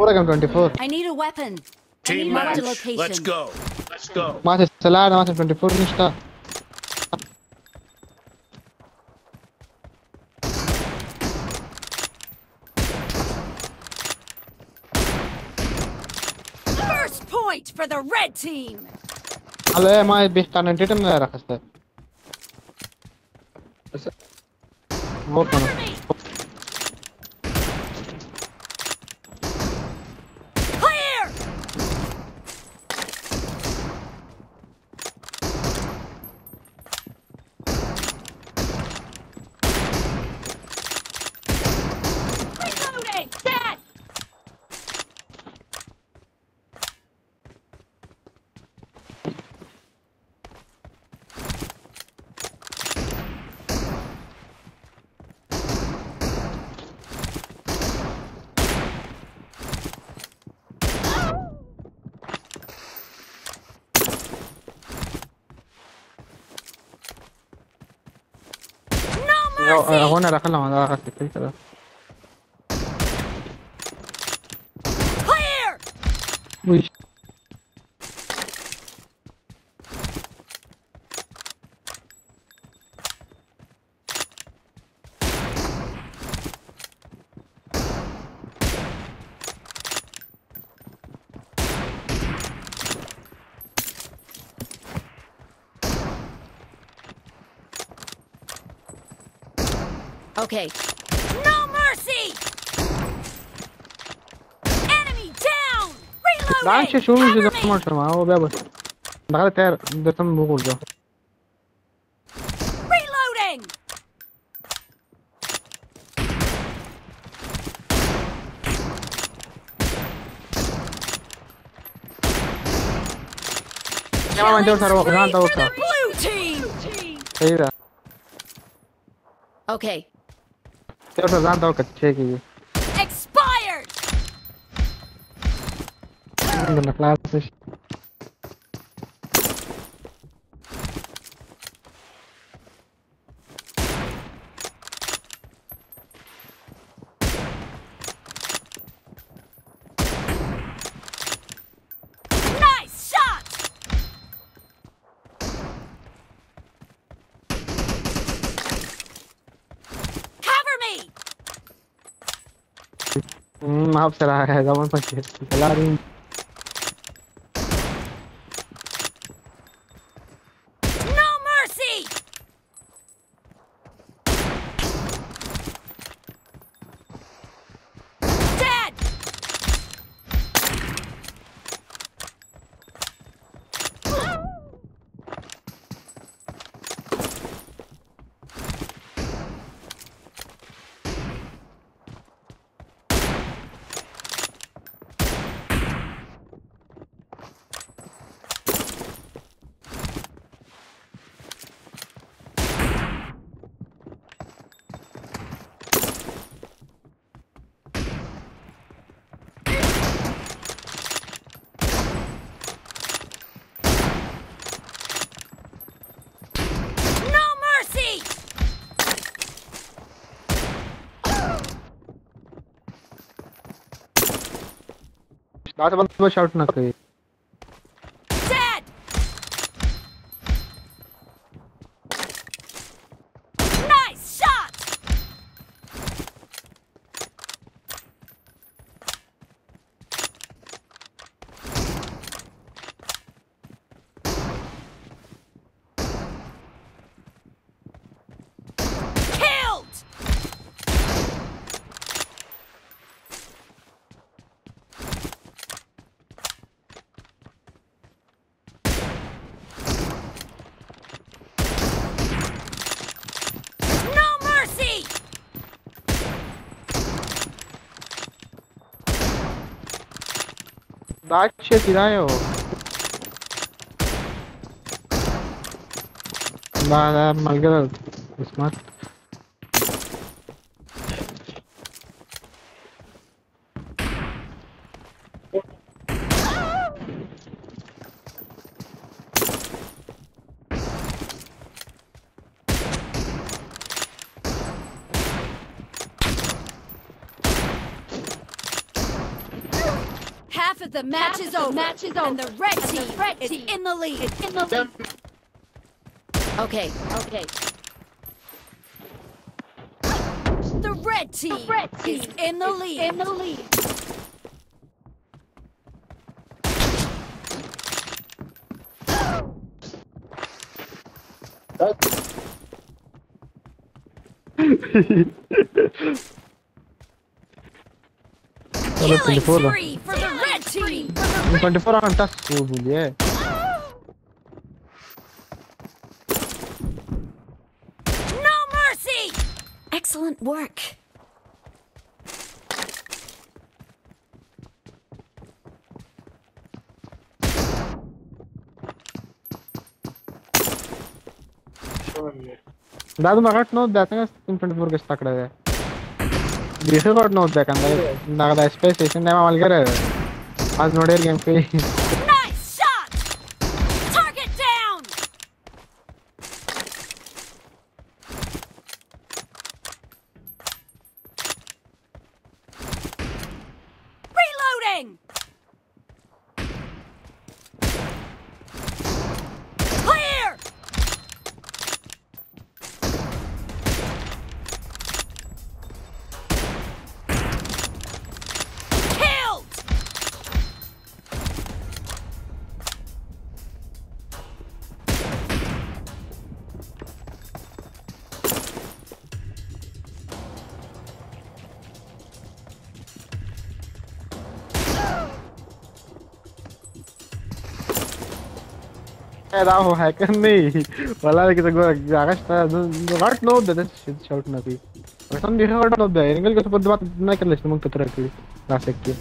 24. I need a weapon. Team I match. Let's go. Let's go. Match 24. Nishta. First point for the red team. Ale mai bihkanen titem ne rakhste. Vur bana. هو أنا داخل أنا داخل كده وش Okay. No mercy! Enemy down! Reloading! Ben şaşırmış dedim maçım ha o bebe. Daha ter dedim bu kurdu. Reloading! Devam ediyor tarafı. Lan da olsa. İyi de. Okay. Te orada zaten dalga çekeyim. Expired. Ben de klasik. मैं आप चला रहा है दामन पर चला रही हूँ। बात बात में शॉट ना राक्षस हिरायो बारा मलगर उस्मत Half of the match Half is over. Match is over. And the red team, the red team is in the lead. In the lead. Okay, okay. The red team, the red team is in the is lead. In the lead. For the 24 on attack so bhule No mercy. Excellent work. दादू मगट नोट दातंगा इन 24 गेस्ट तकडे दिसत नोट दाकंदा नागदा स्पेस स्टेशन नाही माल करे आज नोडेल गेम पे। राव हॅकरनी मला नहीं जागाच वाट नव्हतं त्या नहीं नव्हती पण दिवशी वाटत नव्हतं एंगल कसं पद्धत नाही केलं मग तर नाशिकची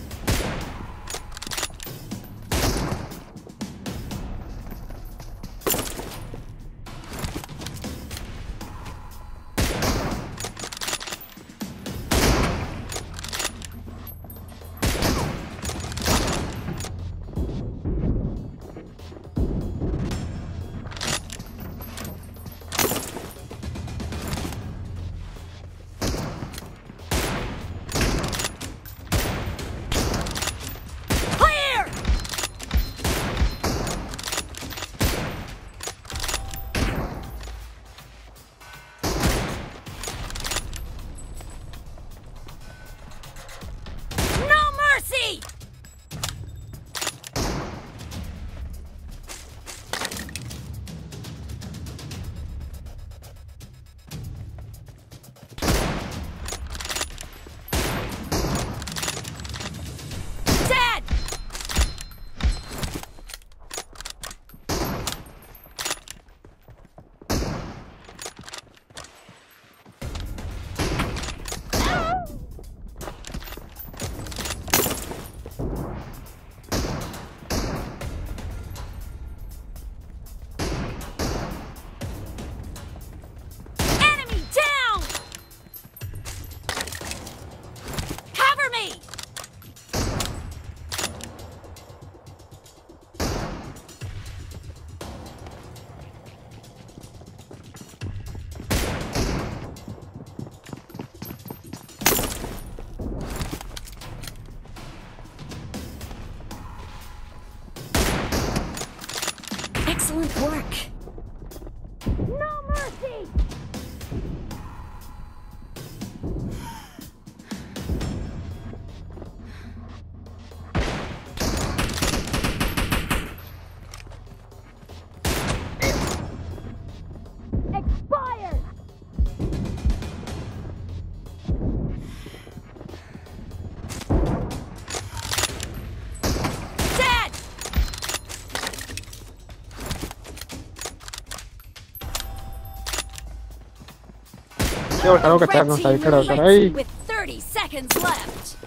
yo leads With 30 seconds left.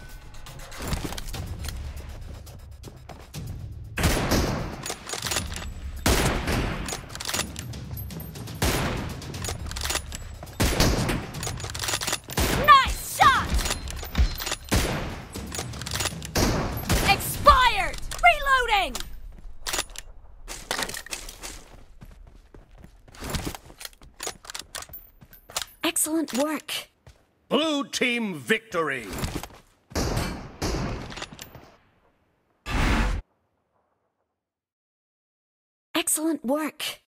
Excellent work. Blue team victory. Excellent work.